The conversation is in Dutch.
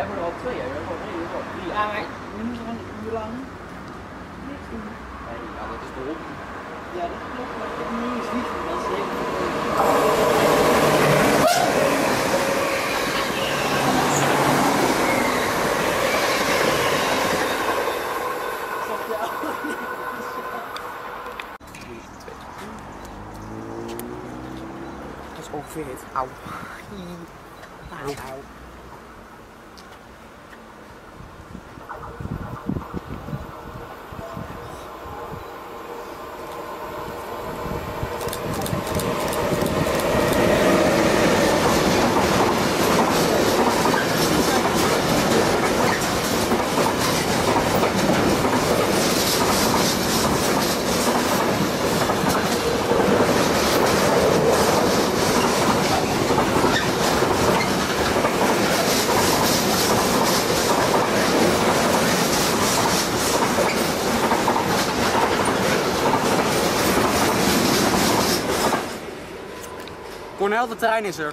We hebben er al twee, hè? we hebben al drie, we hebben al drie. Ja, maar nu moeten we een uur lang niks doen. Nee, ja, dat is de hond. Ja, dat klopt, maar ik nu is niet, dat is even... Snap je? Dat is ongeveer het. Auw. Auw. Cornel, de trein is er.